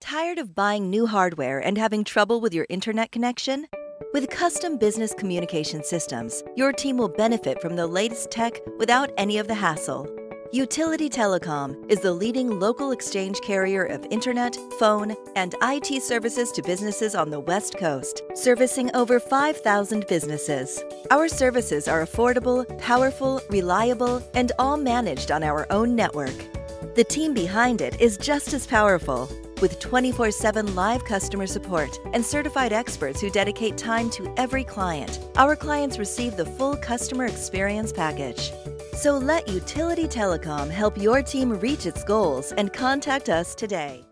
Tired of buying new hardware and having trouble with your internet connection? With custom business communication systems, your team will benefit from the latest tech without any of the hassle. Utility Telecom is the leading local exchange carrier of internet, phone, and IT services to businesses on the West Coast, servicing over 5,000 businesses. Our services are affordable, powerful, reliable, and all managed on our own network. The team behind it is just as powerful with 24 7 live customer support and certified experts who dedicate time to every client, our clients receive the full customer experience package. So let Utility Telecom help your team reach its goals and contact us today.